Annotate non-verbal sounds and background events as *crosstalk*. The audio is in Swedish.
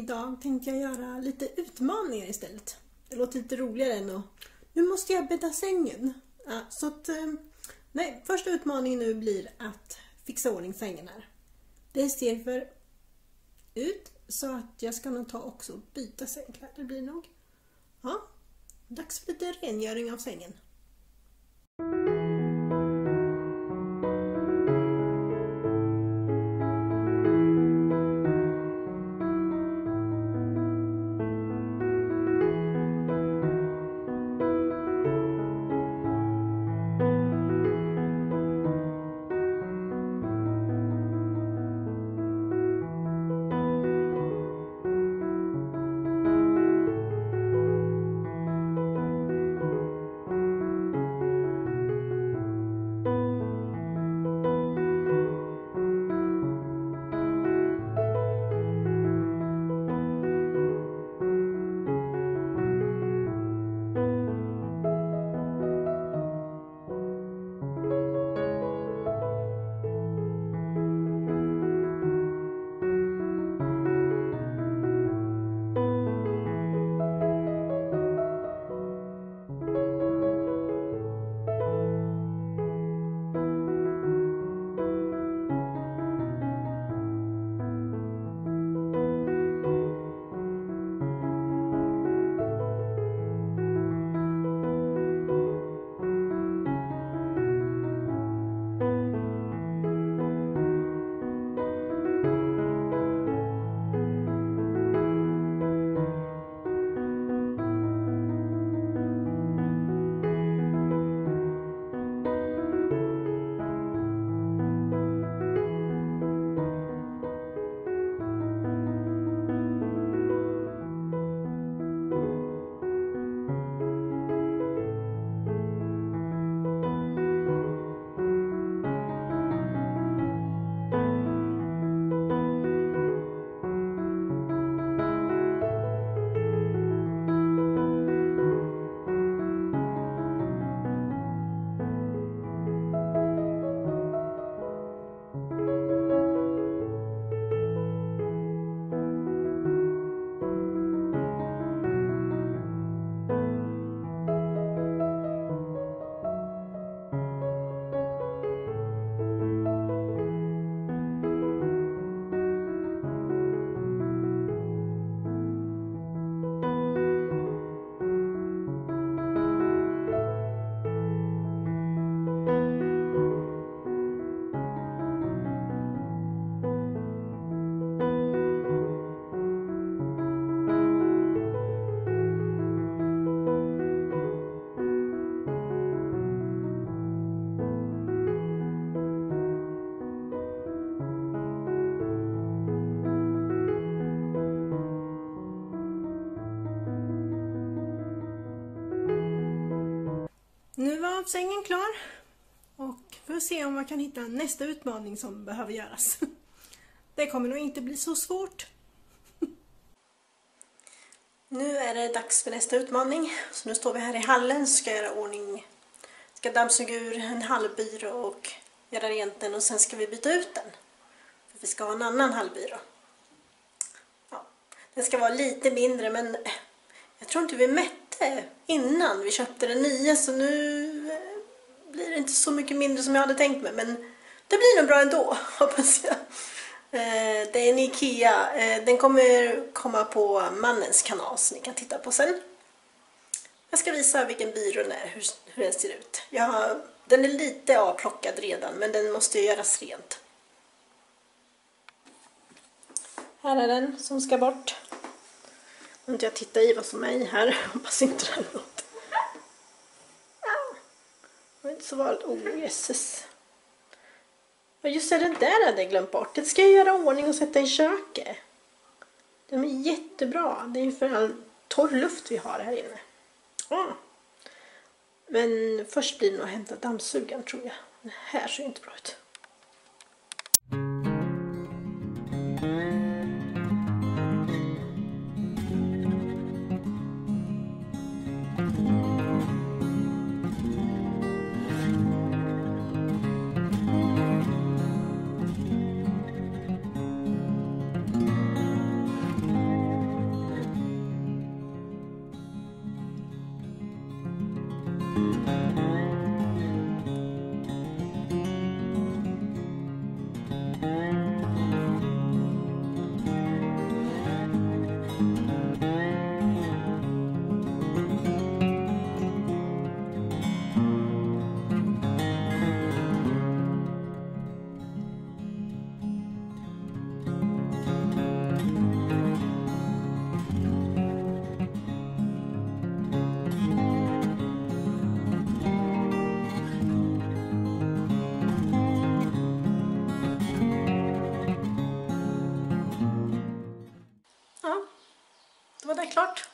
idag tänkte jag göra lite utmaningar istället. Det låter lite roligare än att nu måste jag bädda sängen. Ja, så att, eh, nej, första utmaningen nu blir att fixa ordning sängen här. Det ser för ut så att jag ska nog ta också och byta sängkläder blir det nog. Ja, dags för lite rengöring av sängen. Nu var sängen klar och får se om jag kan hitta nästa utmaning som behöver göras. *laughs* Det kommer nog inte bli så svårt. *laughs* Nu är det dags för nästa utmaning. Så nu står vi här i hallen och ska göra ordning. Ska dammsuga ur en hallbyrå och göra rent den och sen ska vi byta ut den. För vi ska ha en annan hallbyrå. Ja, den ska vara lite mindre men eh, jag tror inte vi lite innan vi köpte den nya så nu eh, blir det inte så mycket mindre som jag hade tänkt mig men det blir nog bra ändå *laughs* hoppas jag. Eh, det är en Ikea. Den kommer komma på mannens kanal så ni kan titta på sen. Jag ska visa vilken byrå den är, hur, hur den ser ut. Jag har, den är lite avplockad redan men den måste göras rent. Här är den som ska bort. Nu inte jag tittar i vad som är i här. *laughs* Hoppas inte det är något. Det var inte så vanligt. Oh jösses. Ja just det, den där hade jag glömt bort. Det ska jag göra ordning och sätta i köket. De är jättebra. Det är ju för all torr luft vi har här inne. Ja. Men först blir det nog att hämta dammsugaren tror jag. Det här ser ju inte bra ut. short